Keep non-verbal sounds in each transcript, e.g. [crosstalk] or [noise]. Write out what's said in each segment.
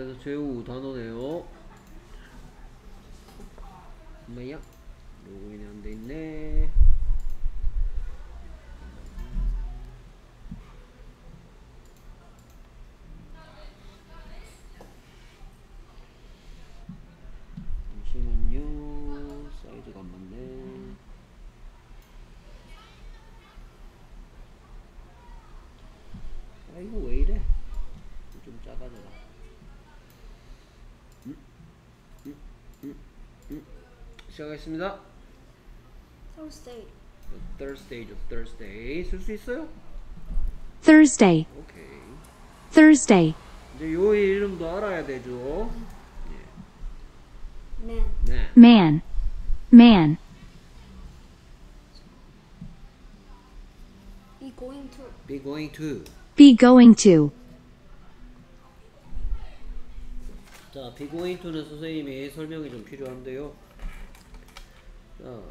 그래서 제우 단어네요. 엄마야, 로그인이 안돼 있네. 시작하겠습니다. Thursday. Thursday, 죠 Thursday 쓸 수 있어요? Thursday, 오케이. Thursday, 이제 요 이름도 알아야 되죠. Man. 네. man, man, Be going to. Be going to. be going to, 자, be going to는 선생님이 설명이 좀 필요한데요. 자.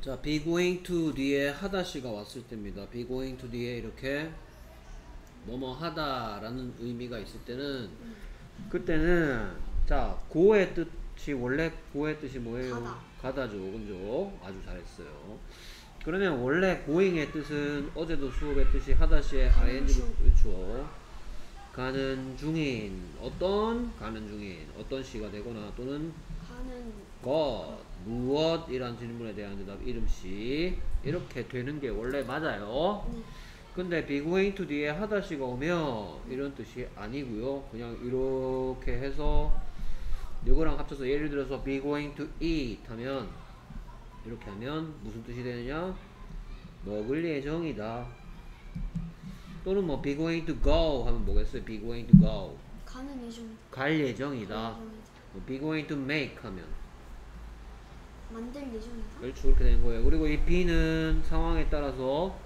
자, be going to 뒤에 하다시가 왔을 때입니다. be going to 뒤에 이렇게 뭐뭐 하다라는 의미가 있을 때는 그때는 자, go의 뜻이 원래 go의 뜻이 뭐예요? 가다. 가다 죠. 그죠? 아주 잘했어요. 그러면 원래 going의 뜻은 어제도 수업의 뜻이 하다시에 ing 중. 그렇죠. 가는 중인 어떤 가는 중인 어떤 시가 되거나 또는 가는. 것 무엇이란 질문에 대한 대답 이름씨 이렇게 되는 게 원래 맞아요. 네. 근데 be going to 뒤에 하다시가 오면 이런 뜻이 아니고요. 그냥 이렇게 해서 이거랑 합쳐서 예를 들어서 be going to eat 하면 이렇게 하면 무슨 뜻이 되느냐? 먹을 예정이다. 또는 뭐 be going to go 하면 뭐겠어요? be going to go 가는 예정. 갈 예정이다. 뭐 be going to make 하면 만들 예정이다. 그렇죠 그렇게 되는 거예요. 그리고 이 be는 상황에 따라서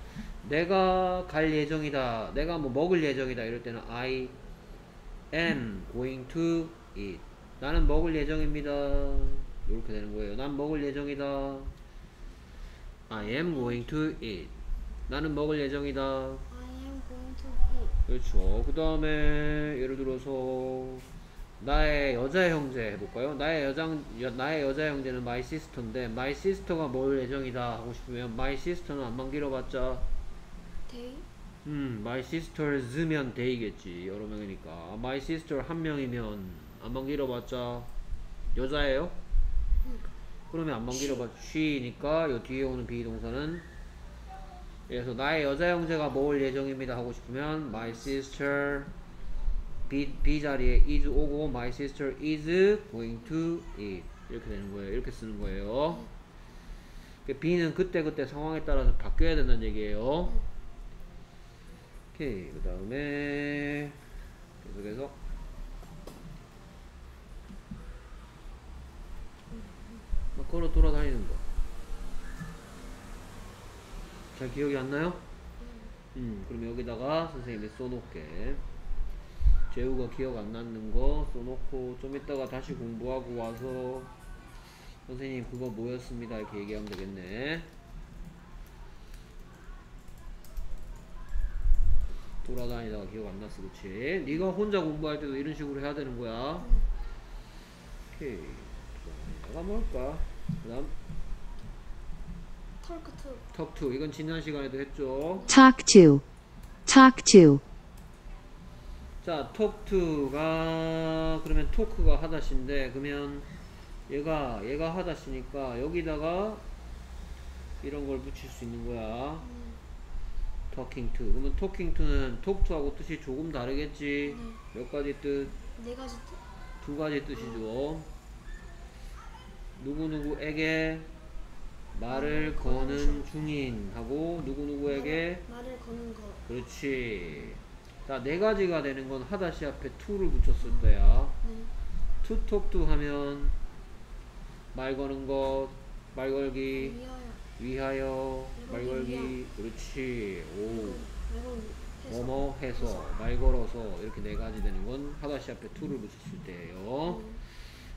내가 갈 예정이다, 내가 뭐 먹을 예정이다 이럴 때는 I am going to eat. 나는 먹을 예정입니다. 이렇게 되는 거예요. 난 먹을 예정이다. I am going to eat. 나는 먹을 예정이다. I am going to eat. 그렇죠. 그 다음에 예를 들어서 나의 여자 형제 해볼까요? 나의 여자 여, 나의 여자 형제는 my sister인데 my sister가 뭘 예정이다 하고 싶으면 my sister는 안만 길어봤자 Day. 음 my sisters면 they겠지 여러 명이니까 my sister 한 명이면 안만 길어봤자 여자예요? 그러면 안만 길어봤자 she니까 요 뒤에 오는 비동사는 그래서 나의 여자 형제가 먹을 예정입니다 하고 싶으면 my sister B, B 자리에 is 오고 my sister is going to eat. 이렇게 되는 거예요. 이렇게 쓰는 거예요. 그 B는 그때 그때 상황에 따라서 바뀌어야 된다는 얘기예요. 오케이. 그 다음에 계속해서 막 걸어 돌아다니는 거 잘 기억이 안 나요? 음, 그럼 여기다가 선생님이 써놓게. 재우가 기억 안 나는 거 써놓고, 좀 이따가 다시 공부하고 와서, 선생님 그거 뭐였습니다. 이렇게 얘기하면 되겠네. 돌아다니다가 기억 안 났어, 그치? 네가 혼자 공부할 때도 이런 식으로 해야 되는 거야. 오케이. 내가 뭘까? 그 다음, Talk to. 턱2. 이건 지난 시간에도 했죠. talk to, talk to, 자, 톡투가 그러면 토크가 하다시인데 그러면 얘가 얘가 하다시니까 여기다가 이런 걸 붙일 수 있는 거야. 음, talking to. 그러면 talking to는 talk to하고 뜻이 조금 다르겠지. 몇 가지 뜻? 네 가지 뜻. 두 가지 뜻이죠. 누구누구에게 말을 거는 중인 하고 누구누구에게 말을 거는 거. 그렇지. 자, 네 가지가 되는 건 하다시 앞에 to를 붙였을 때야. 네. to talk to 하면 말 거는 것, 말 걸기, 위하여. 위하여, 말말 걸기 그렇지. 오. 뭐뭐 해서, 말 걸어서 이렇게 네 가지 되는 건 하다시 앞에 to를 붙였을 때예요. 음,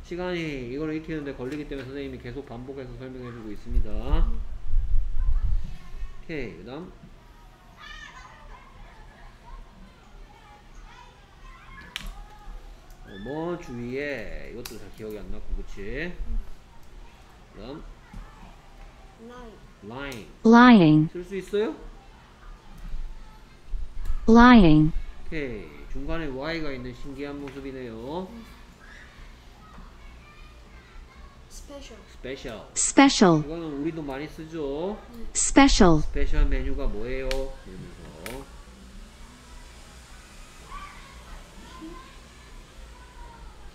시간이 이걸 익히는데 걸리기 때문에 선생님이 계속 반복해서 설명해주고 있습니다. 오케이 그 다음 뭐 주위에 이것도 잘 기억이 안 났고 그치? 그 다음 lying lying 쓸 수 있어요? lying 오케이 중간에 y가 있는 신기한 모습이네요 special, special special, 이거는 우리도 많이 쓰죠. Special, special 메뉴가 뭐예요? 이러면서.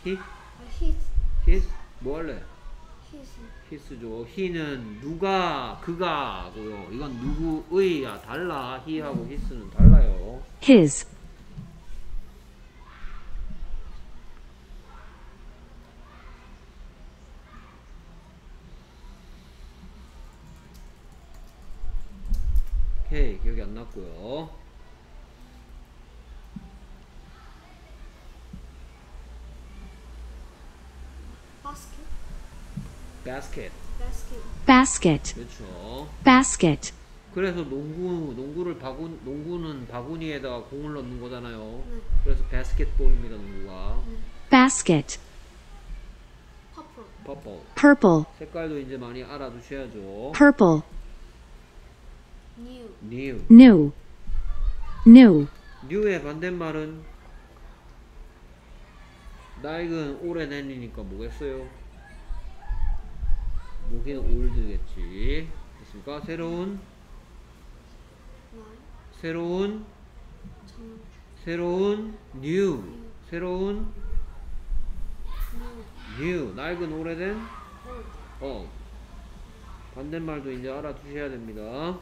히? 아, his, 히스? 뭐 할래? his, 히스죠. 히는 누가 그가고요. 이건 누구의야 달라. 히하고 히스는 달라요. His, 오케이 basket? Basket, basket, 그렇죠. Basket, 그래서 농구 농구를 바구 농구는 바구니에다가 공을 넣는 거잖아요. 네. 그래서 바스켓볼입니다 농구가. basket, purple, 퍼플 purple, 색깔도 이제 많이 알아두셔야죠. Purple, new, new. New, new, new의 반대말은 낡은 오래된이니까 뭐겠어요? 여기는 올드겠지. 됐습니까? 새로운? 새로운? 정, 새로운? New. 새로운? New, 낡은 오래된? 어 반대말도 이제 알아두셔야 됩니다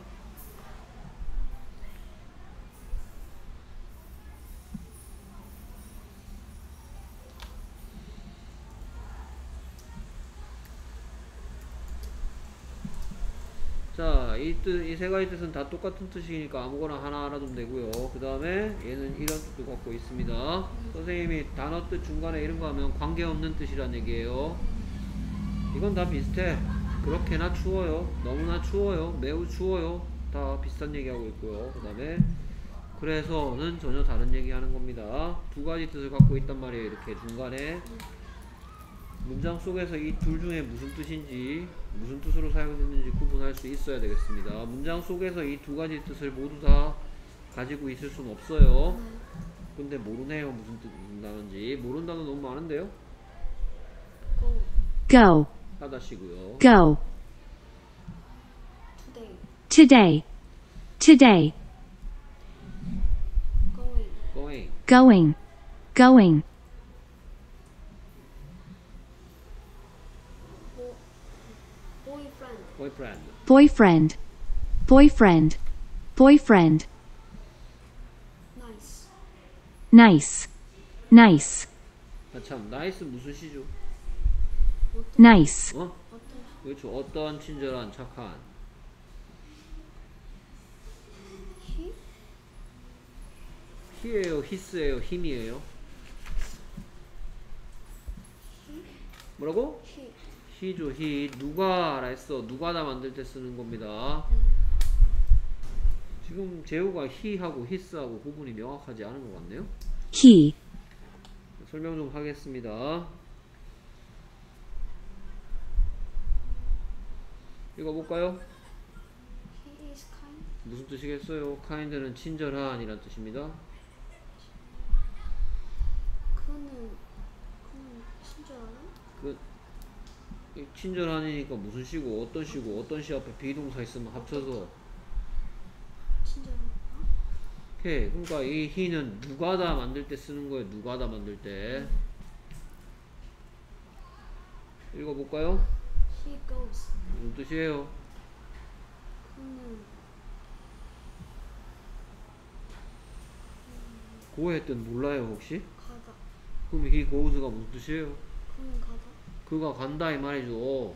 자, 이 뜻, 이 세 가지 뜻은 다 똑같은 뜻이니까 아무거나 하나 알아두면 되고요. 그 다음에 얘는 이런 뜻도 갖고 있습니다. 선생님이 단어 뜻 중간에 이런 거 하면 관계없는 뜻이란 얘기예요. 이건 다 비슷해. 그렇게나 추워요. 너무나 추워요. 매우 추워요. 다 비슷한 얘기하고 있고요. 그 다음에 그래서는 전혀 다른 얘기 하는 겁니다. 두 가지 뜻을 갖고 있단 말이에요. 이렇게 중간에 문장 속에서 이 둘 중에 무슨 뜻인지 무슨 뜻으로 사용됐는지 구분할 수 있어야 되겠습니다. 문장 속에서 이 두 가지 뜻을 모두 다 가지고 있을 수는 없어요. 근데 모르네요. 무슨 뜻 나는지 모르는 단어 너무 많은데요. go, 하다시고요. go, today, today, today, going, going, going, boyfriend, boyfriend, boyfriend, boyfriend, nice, nice, nice, 아, 참 나이스 무슨 시죠? nice, 어? 어떤, 그렇죠. 어떤 친절한 착한 he, 히예요, 히스예요, 힘이에요. 뭐라고? He, 히죠, 히. 누가 라 했어. 누가 다 만들 때 쓰는 겁니다. 지금 재우가 히하고 히스하고 구분이 명확하지 않은 것 같네요. he, 설명 좀 하겠습니다. 읽어볼까요? he is kind, 무슨 뜻이겠어요? kind는 친절한 이란 뜻입니다. 그는, 그는 친절하나? 그 이 친절하니까 무슨 시고 어떤 시고 어떤 시 앞에 비동사 있으면 합쳐서 친절하나? 오케이 그러니까 이 he는 누가다 만들 때 쓰는 거예요 누가다 만들 때 읽어볼까요? he goes, 무슨 뜻이에요? 그는, 고의 뜻 몰라요 혹시? 가다, 그럼 he goes가 무슨 뜻이에요? 그는 가다, 그가 간다 이 말이죠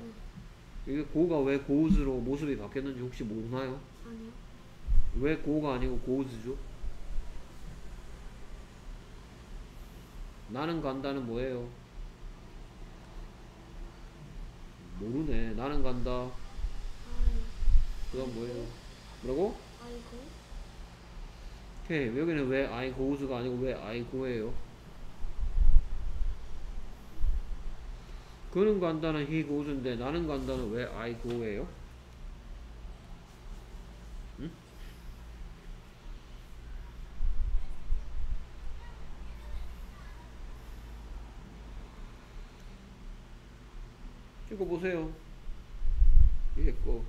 이게 고가 왜 goes로 모습이 바뀌었는지 혹시 모르나요? 아니요, 왜 go가 아니고 goes죠? 나는 간다는 뭐예요? 모르네. 나는 간다. 그 다음 뭐예요? 뭐라고? I go, 오케이. 여기는 왜 I goes가 아니고 왜 I go예요? 그는 간다는 he goes인데 나는 간다는 왜 I go예요? 응? 읽어보세요. 위에 거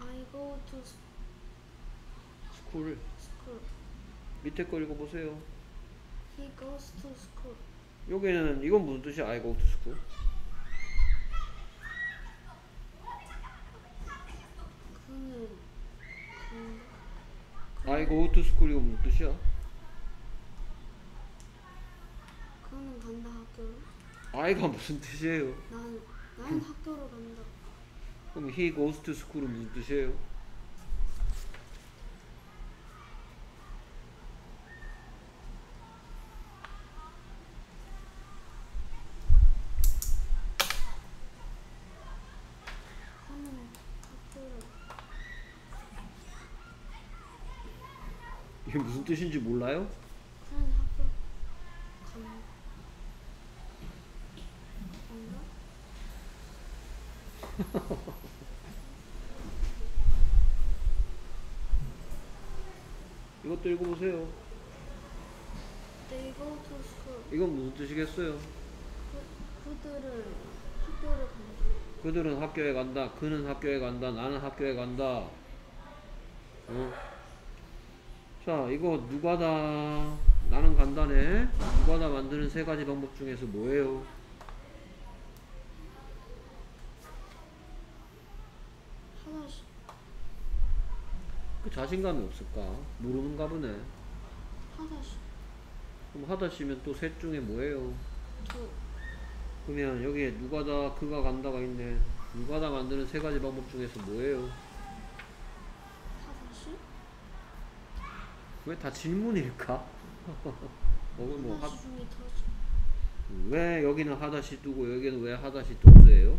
I, I go to school school. 밑에 거 읽어보세요. He goes to school. 여기는 이건 무슨 뜻이야? I go to school. 그는 간다. I go to school 이거 무슨 뜻이야? 그는 간다 학교로. I가 무슨 뜻이에요? 난, 난 학교로 간다. 그럼 he goes to school은 무슨 뜻이에요? 그는 학교로. 이게 무슨 뜻인지 몰라요? 학교? [laughs] 이것도 읽어보세요. School. 이건 무슨 뜻이겠어요? 그, 그들은 학교를 간다. 그들은 학교에 간다. 그는 학교에 간다. 나는 학교에 간다. 어? 자, 이거 누가다. 나는 간다네. 누가다 만드는 세 가지 방법 중에서 뭐예요? 하나씩 그 자신감이 없을까? 모르는가 보네. 하나씩 그럼 하다 쉬면 또 셋 중에 뭐예요? 두 그러면 여기에 누가다, 그가 간다가 있네. 누가다 만드는 세 가지 방법 중에서 뭐예요? 왜 다 질문일까? [laughs] 어, 뭐 하, 왜 여기는 하다시 두고 여기는 왜 하다시 도수예요?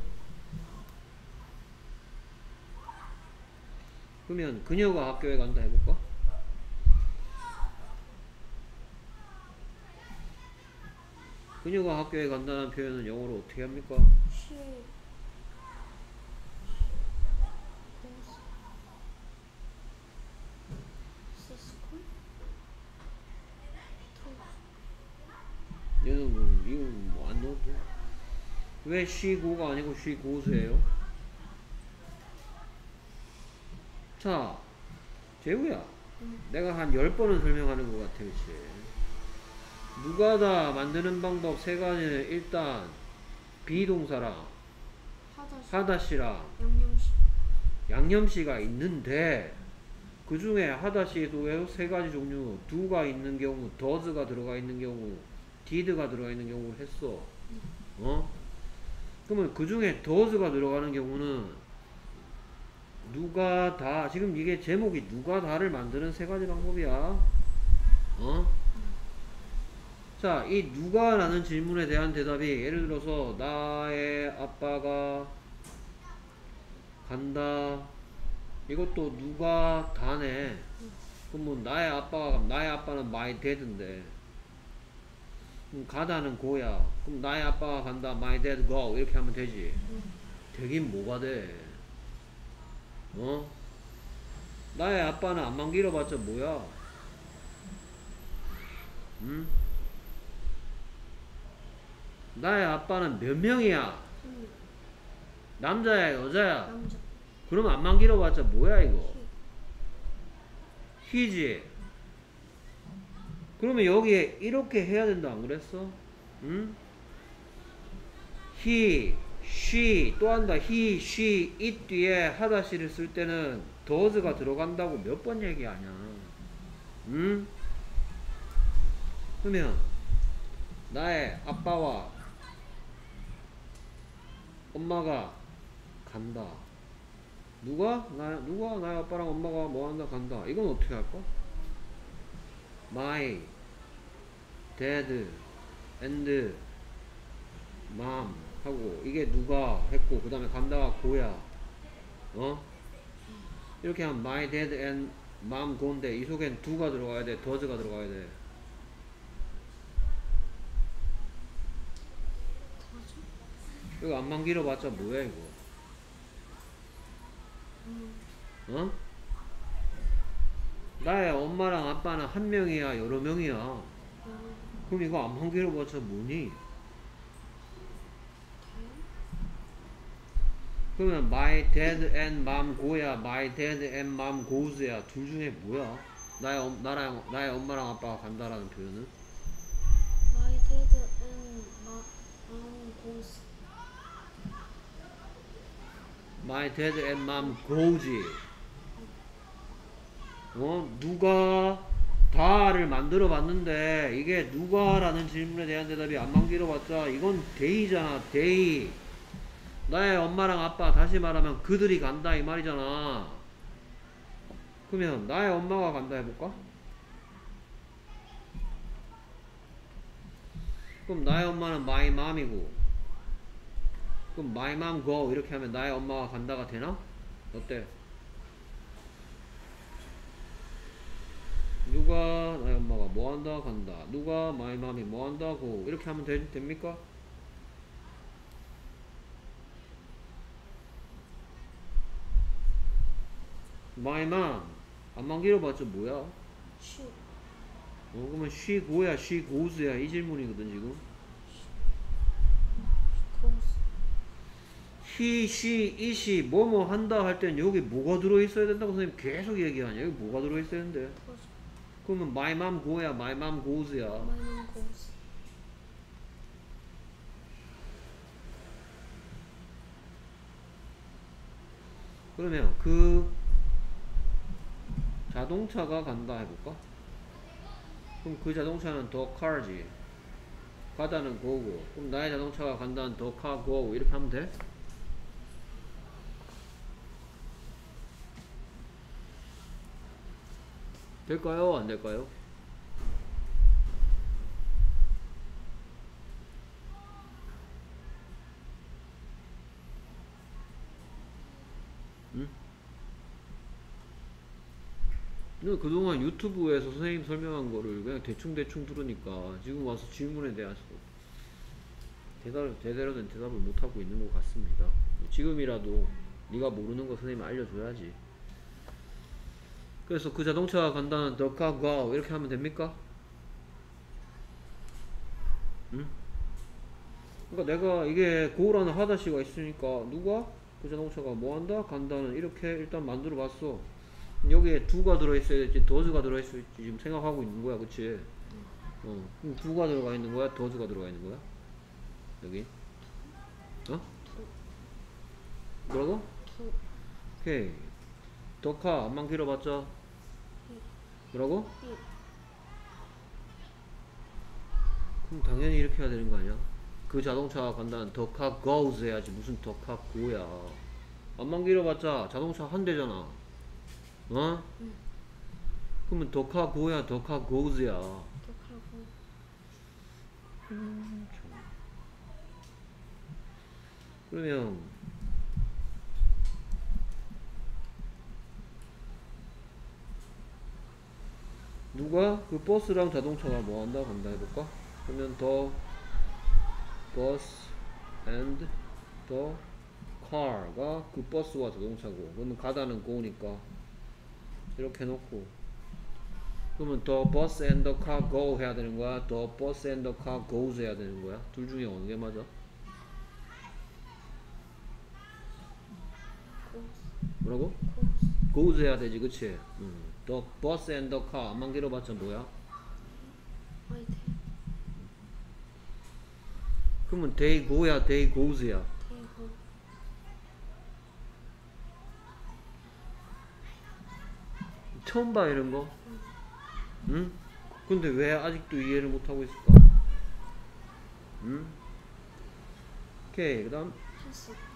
그러면 그녀가 학교에 간다 해볼까? 그녀가 학교에 간다는 표현은 영어로 어떻게 합니까? she goes to school to 얘는 뭐 이건 뭐 안 넣어도 돼. 왜 go가 아니고 goes예요? 자 재우야 응. 내가 한 10번은 설명하는 것 같아 그치 누가 다 만드는 방법 세 가지는 일단 비동사랑 하다시 하다시랑 양념식 양념시가 있는데 그 중에 하다시에도 세 가지 종류 두가 있는 경우 does가 들어가 있는 경우 did가 들어가 있는 경우를 했어 어? 그러면 그 중에 does가 들어가는 경우는 누가 다 지금 이게 제목이 누가 다를 만드는 세 가지 방법이야 어? 자, 이 누가라는 질문에 대한 대답이 예를 들어서 나의 아빠가 간다. 이것도 누가 다네. 뭐 나의 아빠가 나의 아빠는 my dad인데. 그럼 가다는 고야. 그럼 나의 아빠가 간다. my dad go. 이렇게 하면 되지. 되긴 뭐가 돼. 어? 나의 아빠는 안만 길어봤자 뭐야? 응? 나의 아빠는 몇 명이야? 한 남자야, 여자야? 남자 그럼 안만 길어봤자 뭐야 이거? 희지. 그러면 여기에 이렇게 해야 된다 안 그랬어? 응? he, she 또 한다. he, she, it 뒤에 하다시를 쓸 때는 does가 들어간다고 몇 번 얘기하냐? 응? 그러면 나의 아빠와 엄마가 간다. 누가? 나, 누가 나의 아빠랑 엄마가 뭐 한다 간다. 이건 어떻게 할까? My dad and mom 하고 이게 누가 했고 그 다음에 간다가 고야. 어? 이렇게 하면 my dad and mom go인데 이 속엔 do가 들어가야 돼. does가 들어가야 돼. 이거 안만 길어봤자 뭐야 이거 어? 나의 엄마랑 아빠는 한 명이야 여러 명이야 그럼 이거 안만 길어봤자 뭐니? 그러면 my dad and mom go야 my dad and mom goes야 둘 중에 뭐야? 나의, 엄, 나랑, 나의 엄마랑 아빠가 간다라는 표현은? My dad and mom goes. My dad and mom go지. 어? 누가 다를 만들어 봤는데 이게 누가라는 질문에 대한 대답이 안만 길어봤자 이건 they잖아 they 나의 엄마랑 아빠 다시 말하면 그들이 간다 이 말이잖아 그러면 나의 엄마가 간다 해볼까? 그럼 나의 엄마는 my mom이고 그럼 my mom 이렇게 하면 나의 엄마가 간다가 되나? 어때? 누가 나의 엄마가 뭐 한다 간다 누가 my mom이 뭐 한다고 이렇게 하면 되, 됩니까? my mom 안만 길어봤자 뭐야? She 어 그러면 she go야 she goes야 이 질문이거든 지금 he, she, it이 뭐뭐 한다 할 땐 여기 뭐가 들어있어야 된다고 선생님 계속 얘기하냐 여기 뭐가 들어있어야 되는데. 그러면 my mom go야 my mom goes야 My mom goes. 그러면 그 자동차가 간다 해볼까? 그럼 그 자동차는 더 car지 가다는 go고 그럼 나의 자동차가 간다는 더 car go 이렇게 하면 돼? 될까요? 안 될까요? 너 그동안 유튜브에서 선생님 설명한 거를 그냥 대충대충 들으니까 지금 와서 질문에 대해서 대답, 제대로 된 대답을 못하고 있는 것 같습니다. 지금이라도 네가 모르는 거 선생님 알려줘야지. 그래서 그 자동차가 간다는 go 이렇게 하면 됩니까? 응? 그러니까 내가 이게 go라는 하다시가 있으니까 누가 그 자동차가 뭐 한다 간다는 이렇게 일단 만들어 봤어. 여기에 두가 들어있어야 될지 더즈가 들어있을지 지금 생각하고 있는 거야 그치? 어 그럼 두가 들어가 있는 거야 더즈가 들어가 있는 거야? 여기 어? 뭐라고? 두. 오케이 더카 안만 길어봤자 뭐라고? 이. 그럼 당연히 이렇게 해야 되는 거 아니야? 그 자동차가 간다는 더카 goes 해야지 무슨 더카 go야 안만 길어봤자 자동차 한 대잖아 어? 응. 그러면 더카 go야 더카 goes야 독하고. 그러면 누가 그 버스랑 자동차가 뭐 한다 간다 해볼까? 그러면 더 버스 and the car가 그 버스와 자동차고 그러면 가다는 go니까 이렇게 해놓고 그러면 the bus and the car go 해야 되는 거야? the bus and the car goes 해야 되는 거야? 둘 중에 어느 게 맞아? 뭐라고? goes 해야 되지 그치? 음. The bus and the car 안만 길어봤자 뭐야? My dad. 그러면 they go야 they goes야. 처음 봐 이런 거? 응? 근데 왜 아직도 이해를 못하고 있을까? 응? 오케이 그 다음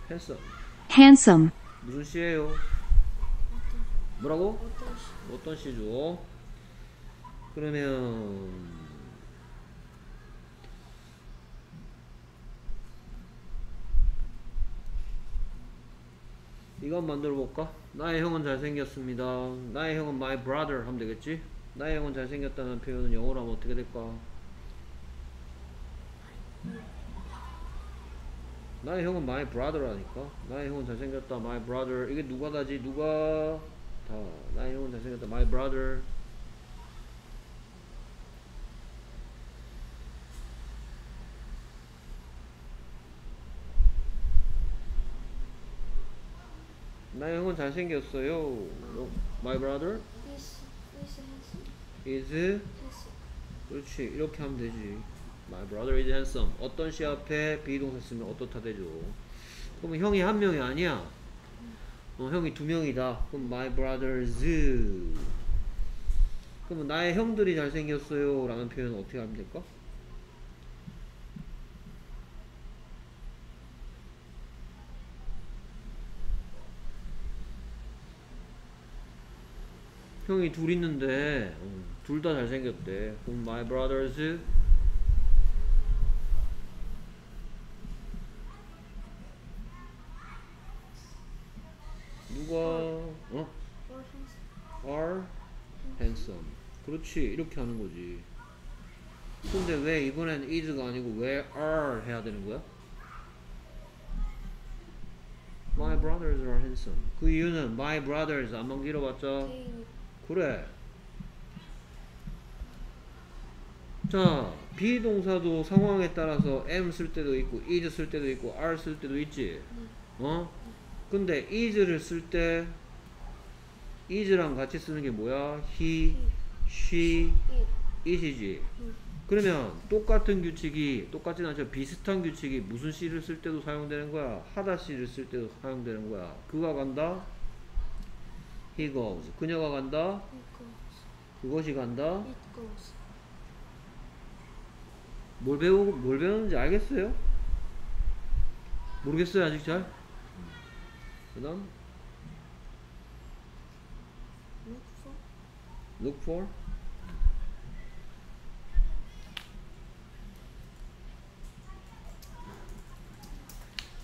handsome, 무슨 시예요? 뭐라고? 어떤 시? 시죠? 그러면 한번 만들어 볼까? 나의 형은 잘생겼습니다. 나의 형은 my brother 하면 되겠지? 나의 형은 잘생겼다는 표현은 영어로 하면 어떻게 될까? 나의 형은 my brother라니까. 나의 형은 잘생겼다. my brother. 이게 누가 다지? 누가 다. 나의 형은 잘생겼다. my brother. 나의 형은 잘생겼어요. 어, my brother Is is Handsome. 그렇지 이렇게 하면 되지 My brother is handsome 어떤 시 앞에 비동사 쓰면 어떻다 되죠 그러면 형이 한 명이 아니야 어, 형이 두 명이다 그럼 my brothers 그러면 나의 형들이 잘생겼어요 라는 표현은 어떻게 하면 될까? 형이 둘 있는데 둘다 잘생겼대. 그럼 my brothers 누가 어? Are handsome. 그렇지 이렇게 하는 거지. 근데 왜 이번엔 is가 아니고 왜 are 해야 되는 거야? My brothers are handsome. 그 이유는 my brothers 안만 길어봤자 그래. 자, 비동사도 상황에 따라서 am 쓸 때도 있고, is 쓸 때도 있고, are 쓸 때도 있지. 어? 근데 is를 쓸 때, is랑 같이 쓰는 게 뭐야? he, she, it. it이지. 음. 그러면 똑같은 규칙이, 똑같진 않죠. 비슷한 규칙이 무슨 she를 쓸 때도 사용되는 거야? 하다 she를 쓸 때도 사용되는 거야. 그가 간다? he goes. 그녀가 간다? 그것이 간다? 뭘 배우고 뭘 배우는지 알겠어요? 모르겠어요 아직 잘. 그 다음 Look for. look for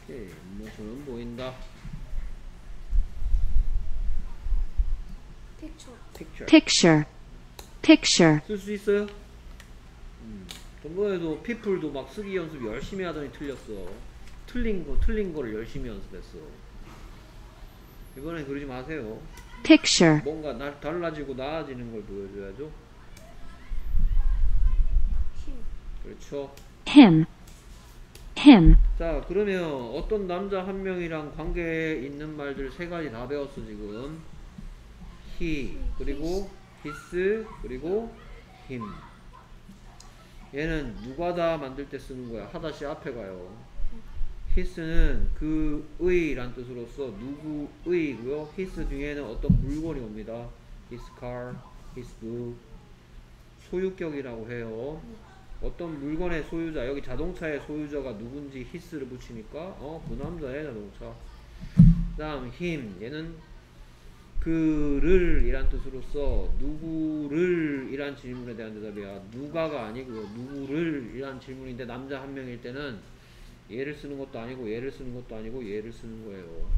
오케이 모습은 보인다. Picture. picture picture, picture, 쓸 수 있어요? 음. 전번에도 people도 막 쓰기 연습 열심히 하더니 틀렸어. 틀린 거 틀린 거를 열심히 연습했어. 이번엔 그러지 마세요. picture, 뭔가 나, 달라지고 나아지는 걸 보여줘야죠. Him. 그렇죠. him, him, 자, 그러면 어떤 남자 한 명이랑 관계에 있는 말들 세 가지 다 배웠어, 지금. he, 그리고 his, 그리고 him. 얘는 누가 다 만들 때 쓰는 거야. 하다시 앞에 가요. His는 그의 란 뜻으로서 누구의고요. his 뒤에는 어떤 물건이 옵니다. his car, his book. 소유격이라고 해요. 어떤 물건의 소유자, 여기 자동차의 소유자가 누군지 his를 붙이니까 어, 그 남자의 자동차. 그 다음 him, 얘는 그를 이란 뜻으로서 누구를 이란 질문에 대한 대답이야. 누가가 아니고요. 누구를 이란 질문인데 남자 한 명일 때는 얘를 쓰는 것도 아니고 얘를 쓰는 것도 아니고 얘를 쓰는 거예요.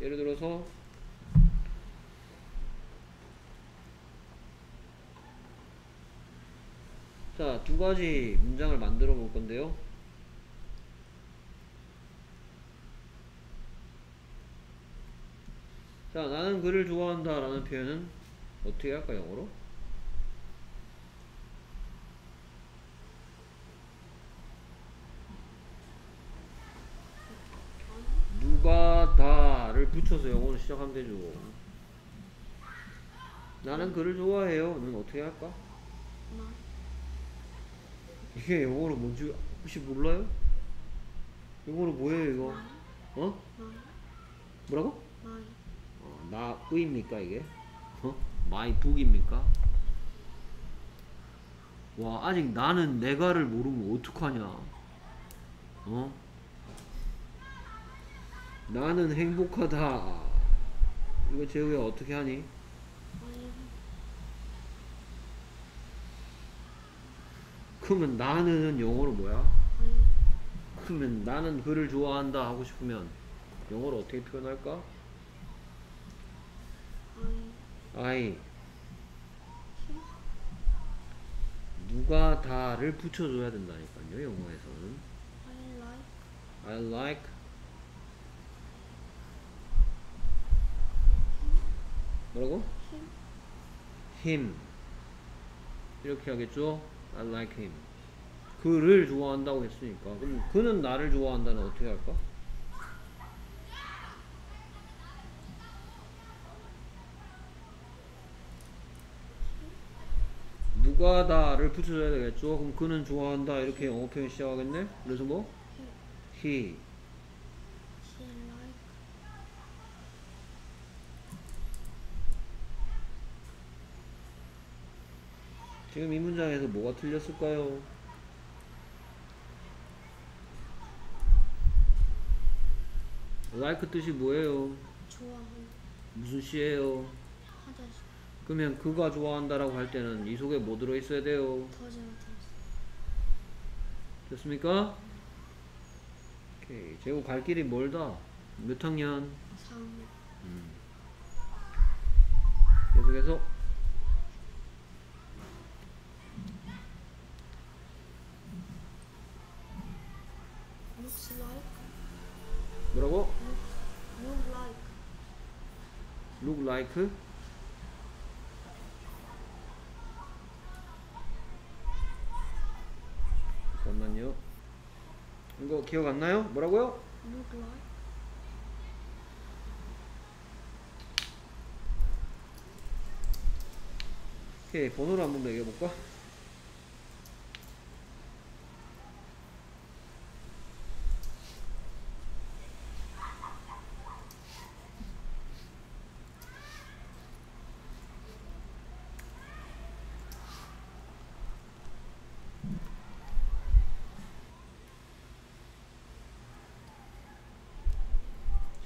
예를 들어서 자, 두 가지 문장을 만들어 볼 건데요. 자, 나는 그를 좋아한다 라는 표현은 어떻게 할까, 영어로? 누가 다를 붙여서 영어로 시작하면 되죠. 나는 그를 좋아해요. 는 어떻게 할까? 이게 영어로 뭔지 혹시 몰라요? 영어로 뭐예요 이거? 어? 뭐라고? 어, 나의입니까 이게? 어? my book입니까? 와 아직 나는 내가를 모르면 어떡하냐 어? 나는 행복하다 이거 재우야 어떻게 하니? 그러면 나는 영어로 뭐야? 그러면 나는 그를 좋아한다 하고 싶으면 영어로 어떻게 표현할까? I. I 누가 다를 붙여줘야 된다니까요 영어에서는 I like. I like 뭐라고? him, him 이렇게 하겠죠? I like him 그를 좋아한다고 했으니까 그럼 그는 나를 좋아한다는 어떻게 할까? 누가 다를 붙여줘야 되겠죠? 그럼 그는 좋아한다 이렇게 영어 표현 시작하겠네? 그래서 뭐? he like, 지금 이 문장에서 뭐가 틀렸을까요? like 뜻이 뭐예요? 좋아하는, 무슨 시예요? 화장실, 그러면 그가 좋아한다라고 할 때는 이 속에 뭐 들어있어야 돼요? 들었어. 됐습니까? 오케이. 제고 갈 길이 멀다. 몇 학년? 3, 계속해서 like 잠깐만요. 이거 기억 안 나요? 뭐라고요? look like, 오케이 번호를 한번 매겨볼까?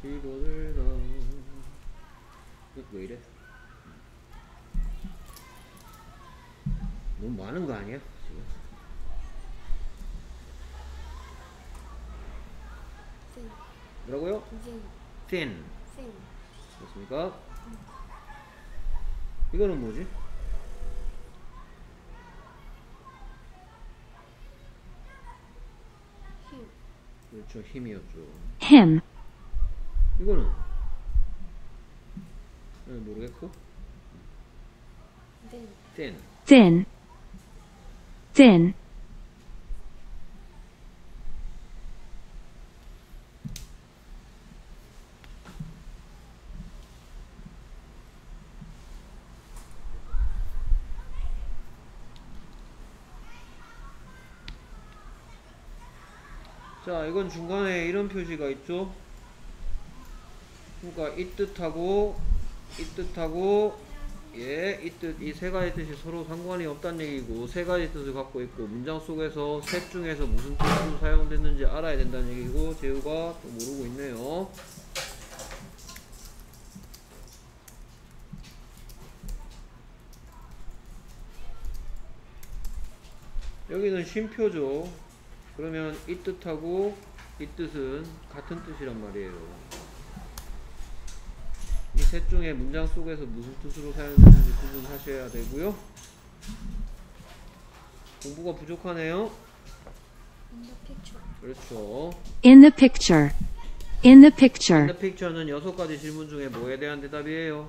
지도를 가. 왜 이래? 너무 많은 거 아니야? 지금? 뭐라고요? thin, thin thin, 됐습니까? 이거는 뭐지? him, 그렇죠. 힘이었죠. Him, 이거는? 네, 모르겠고. thin, thin thin, thin, 자 이건 중간에 이런 표시가 있죠? 그러니까 이 뜻하고 이 뜻하고 예, 이 뜻, 이 세 가지 뜻이 서로 상관이 없다는 얘기고, 세 가지 뜻을 갖고 있고, 문장 속에서 셋 중에서 무슨 뜻으로 사용됐는지 알아야 된다는 얘기고, 재우가 또 모르고 있네요. 여기는 쉼표죠. 그러면 이 뜻하고 이 뜻은 같은 뜻이란 말이에요. 이셋 중에 문장 속에서 무슨 뜻으로 사용되는지 구분하셔야 되고요. 공부가 부족하네요. in the picture, 그렇죠. in the picture, in the picture, The picture는 여섯 가지 질문 중에 뭐에 대한 대답이에요?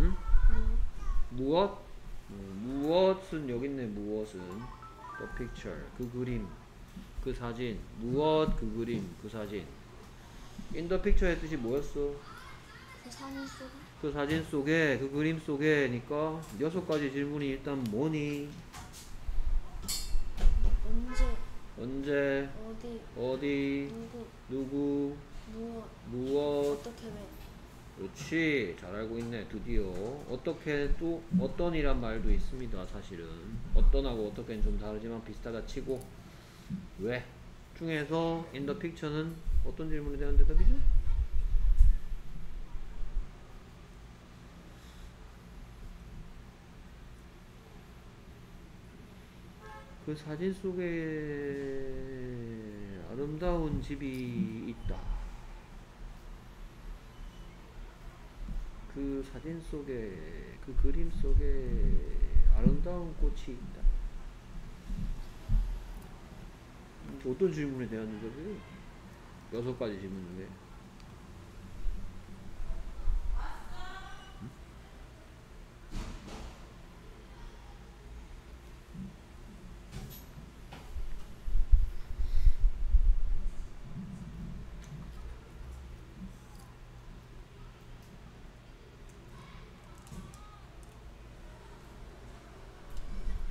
응? 무엇? 음, 무엇은 여기 있네. 무엇은 the picture 그 그림 그 사진 무엇 그 그림 그 사진. The picture의 뜻이 뭐였어? 그 사진 속에? 그 사진 속에 그 그림 속에 니까 여섯 가지 질문이 일단 뭐니? 언제, 언제? 어디, 어디? 누구, 누구? 무엇, 무엇? 어떻게 왜, 그렇지. 잘 알고 있네. 드디어. 어떻게 또 어떤이란 말도 있습니다 사실은. 어떤하고 어떻게는 좀 다르지만 비슷하다 치고 왜 중에서 in the picture는 어떤 질문에 대한 대답이죠? 그 사진 속에 아름다운 집이 있다. 그 사진 속에 그 그림 속에 아름다운 꽃이 있다. 어떤 질문에 대한 대답이에요? 여섯 가지 질문 중에.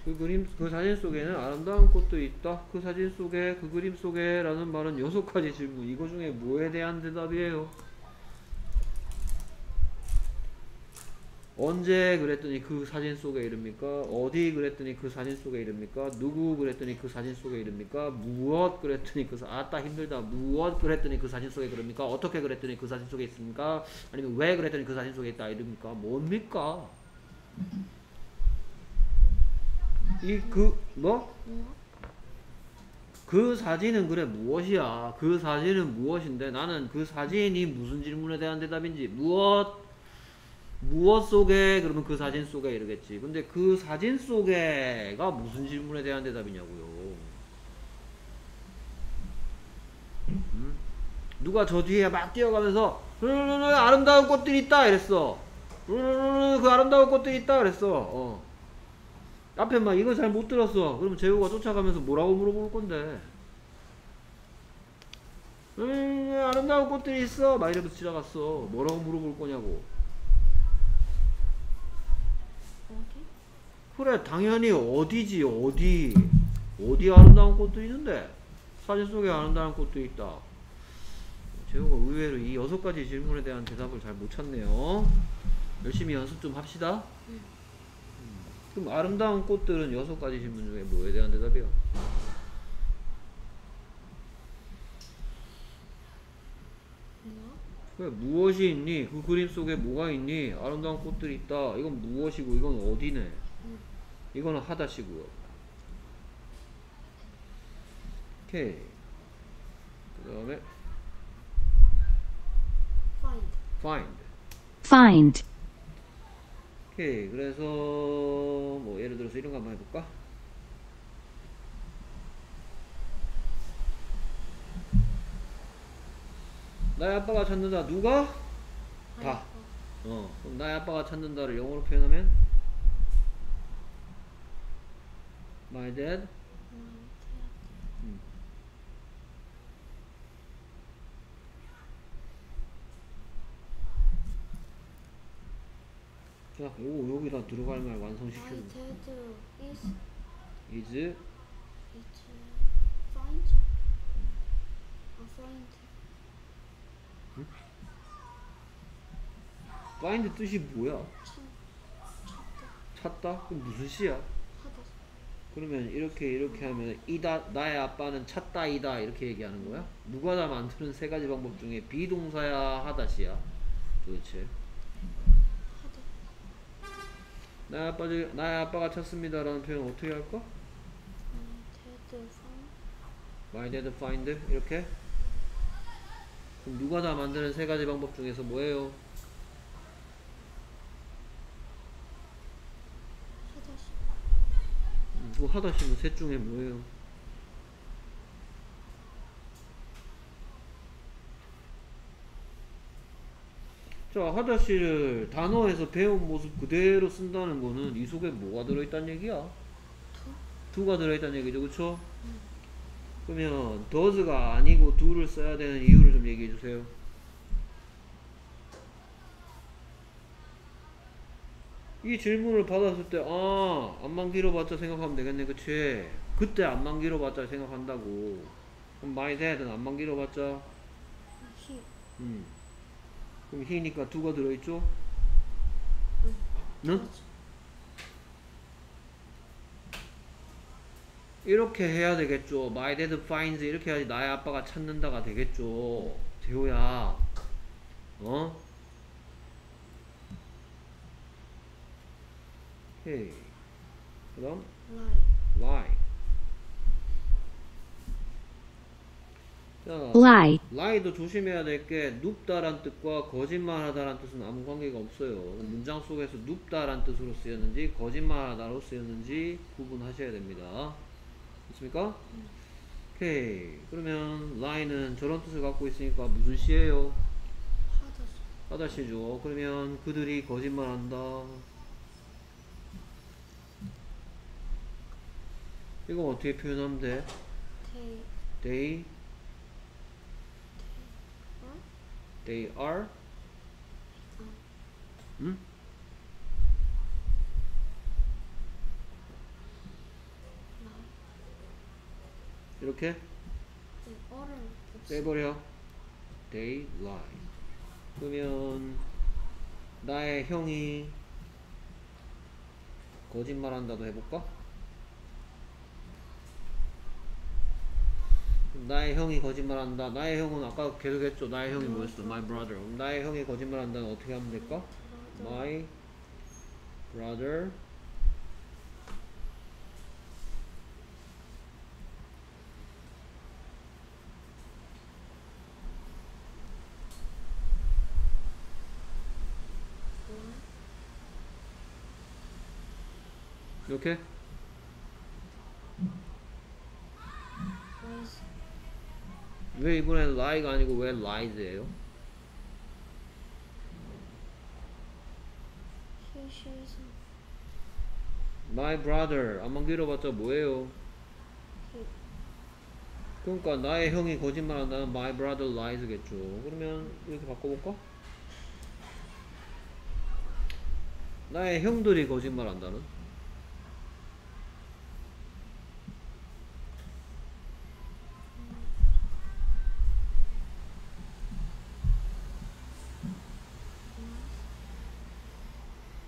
그 그림 그 사진 속에는 아름다운 꽃도 있다. 그 사진 속에 그 그림 속에라는 말은 여섯 가지 질문. 이거 중에 뭐에 대한 대답이에요? 언제 그랬더니 그 사진 속에 이릅니까? 어디 그랬더니 그 사진 속에 이릅니까? 누구 그랬더니 그 사진 속에 이릅니까? 무엇 그랬더니 그 사... 아따 힘들다. 무엇 그랬더니 그 사진 속에 그럽니까? 어떻게 그랬더니 그 사진 속에 있습니까? 아니면 왜 그랬더니 그 사진 속에 있다 이릅니까? 뭡니까? 이그 뭐? 뭐? 그 사진은 그래 무엇이야? 그 사진은 무엇인데 나는 그 사진이 무슨 질문에 대한 대답인지 무엇 무엇 속에 그러면 그 사진 속에 이러겠지. 근데 그 사진 속에가 무슨 질문에 대한 대답이냐고요. 음? 누가 저 뒤에 막 뛰어가면서 "아름다운 꽃들이 있다 이랬어. 그 아름다운 꽃들이 있다 그랬어. 어. 앞에 막 이거 잘못 들었어. 그러면 재우가 쫓아가면서 뭐라고 물어볼 건데? 음, 아름다운 꽃들이 있어. 막 이러면서 지나갔어. 뭐라고 물어볼 거냐고. 어디? 그래, 당연히 어디지, 어디. 어디 아름다운 꽃도 있는데? 사진 속에 아름다운 꽃도 있다. 재우가 의외로 이 여섯 가지 질문에 대한 대답을 잘 못 찾네요. 열심히 연습 좀 합시다. 음, 그럼 아름다운 꽃들은 여섯 가지 질문 중에 뭐에 대한 대답이야? 뭐? 그래, 무엇이 있니? 그 그림 속에 뭐가 있니? 아름다운 꽃들이 있다. 이건 무엇이고 이건 어디네? 음. 이거는 하다시고요. 오케이. 그 다음에 find. find. find, 오케이. 그래서 뭐 예를 들어서 이런 거 한번 해볼까? 나의 아빠가 찾는다. 누가? 다. 어. 그럼 나의 아빠가 찾는다를 영어로 표현하면 My dad. 음. 자, 요거 여기다 들어갈 말 dad is is it find? 아 find. find 뜻이 뭐야? 찾 찾다 찾다? 그럼 무슨 시야? 그러면 이렇게 이렇게 하면 이다 나의 아빠는 찾다 이다 이렇게 얘기하는 거야? 누가 다 만드는 세 가지 방법 중에 비동사야 하다시야? 도대체 하다. 나의 아빠 나의 아빠가 찾습니다라는 표현 어떻게 할까? My dad find. 이렇게 그럼 누가 다 만드는 세 가지 방법 중에서 뭐예요? 하다시. 음, 그 하다시는 셋 중에 뭐예요? 자 하다시를 단어에서 배운 모습 그대로 쓴다는 거는 이 속에 뭐가 들어있다는 얘기야? 두가 들어있다는 얘기죠 그쵸? 그러면 does가 아니고 do를 써야 되는 이유를 좀 얘기해 주세요 이 질문을 받았을 때, 아, 안만 길어봤자 생각하면 되겠네, 그치? 그때 안만 길어봤자 생각한다고. 그럼 my dad은 안만 길어봤자, he. 음. 그럼 he니까 do가 들어있죠? 응. 는? 맞아. 이렇게 해야 되겠죠. My dad finds 이렇게 해야지 나의 아빠가 찾는다가 되겠죠. 재호야, 어? 오케이. 그다음 lie. lie. Lie, lie도 조심해야 될 게 눕다란 뜻과 거짓말하다란 뜻은 아무 관계가 없어요. 문장 속에서 눕다란 뜻으로 쓰였는지 거짓말하다로 쓰였는지 구분하셔야 됩니다. 됐습니까? 오케이. 그러면 lie는 저런 뜻을 갖고 있으니까 무슨 시예요? 하다시. 하다시죠. 그러면 그들이 거짓말한다. 이거 어떻게 표현하면 돼? They. They 어? They are 응? 이렇게 네, 어를 없애. 빼버려 They lie 그러면 나의 형이 거짓말한다도 해볼까? 나의 형이 거짓말한다. 나의 형은 아까 계속 했죠. 나의 형이 뭐였어? My brother. 나의 형이 거짓말한다는 어떻게 하면 될까? My brother 이렇게 왜 이번엔 lie가 아니고 왜 lies예요? My brother 안만 길어봤자 뭐예요? 그러니까 나의 형이 거짓말한다는 my brother lies겠죠. 그러면 이렇게 바꿔볼까? 나의 형들이 거짓말한다는?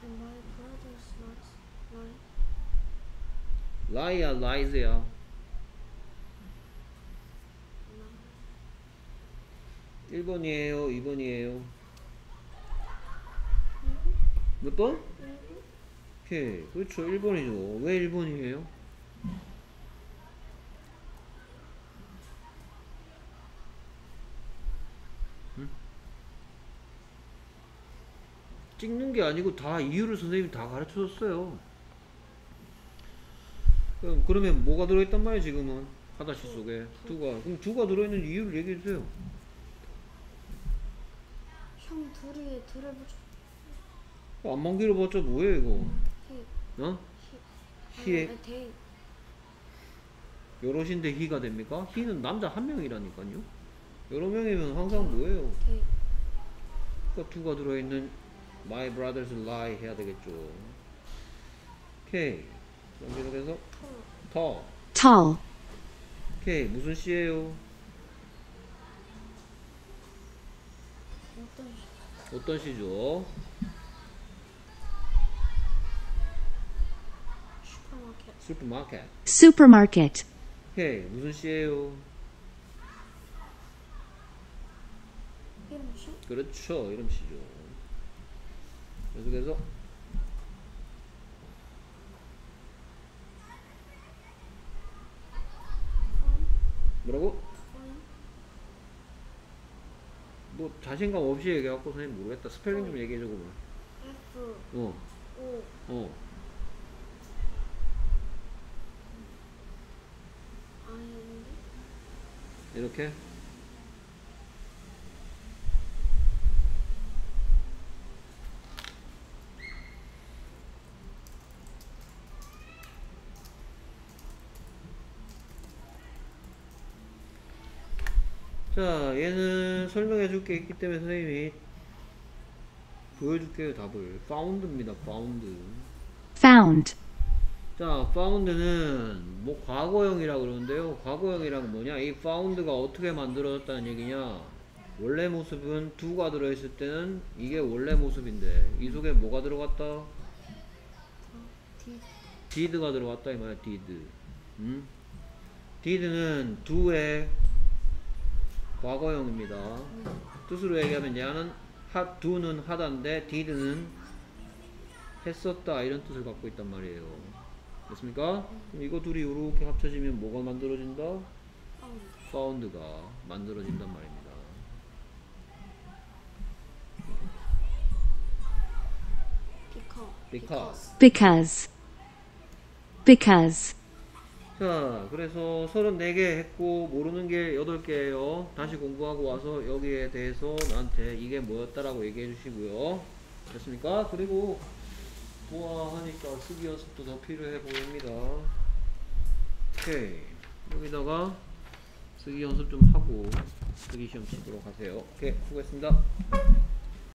and my brother's not like lie야 lies야. lie. 1번이에요, 2번이에요. 몇 번? 오케이. 그렇죠. 1번이죠. 왜 1번이에요? 응? 찍는 게 아니고 다 이유를 선생님이 다 가르쳐 줬어요. 그러면 뭐가 들어있단 말이에요, 지금은? 하다시 속에. 두가. 그럼 두가 들어있는 이유를 얘기해 주세요. 형 둘이 들어보자. 안만 길어봤자 뭐예요, 이거? 어? they 여럿인데 he가 됩니까? he는 남자 한 명이라니까요. 여러 명이면 항상 뭐예요? 그러니까 두가 들어있는 my brothers lie 해야 되겠죠. 오케이. 계속해서 tall 더. tall, 오케이. 무슨 시예요? 어떤 어떤 시죠? 슈퍼마켓 슈퍼마켓. supermarket, 오케이. 무슨 시예요? 이름 슈 그렇죠. 이름 시죠. 계속해서 뭐라고? 뭐 자신감 없이 얘기해갖고 선생님 모르겠다. 스펠링 좀 얘기해줘 그러면. F 어, O 어. I 이렇게. 자, 얘는 설명해 줄 게 있기 때문에 선생님이 보여줄게요, 답을. found입니다, found. found, 자, found는 뭐 과거형이라 그러는데요. 과거형이란 뭐냐? 이 found가 어떻게 만들어졌다는 얘기냐? 원래 모습은 두가 들어있을 때는 이게 원래 모습인데 이 속에 뭐가 들어갔다? Did가 들어갔다 이 말이야. did. 음? did는 do의 과거형입니다. 뜻으로 얘기하면 얘는 하, do는 하다인데 did는 했었다 이런 뜻을 갖고 있단 말이에요. 됐습니까? 그럼 이거 둘이 이렇게 합쳐지면 뭐가 만들어진다? found found가 만들어진단 말입니다. Because. because, because, 자, 그래서 34개 했고, 모르는 게 8개예요. 다시 공부하고 와서 여기에 대해서 나한테 이게 뭐였다라고 얘기해 주시고요. 됐습니까? 그리고 보아 하니까 쓰기 연습도 더 필요해 보입니다. 오케이. 여기다가 쓰기 연습 좀 하고 쓰기 시험 치도록 하세요. 오케이. 수고했습니다.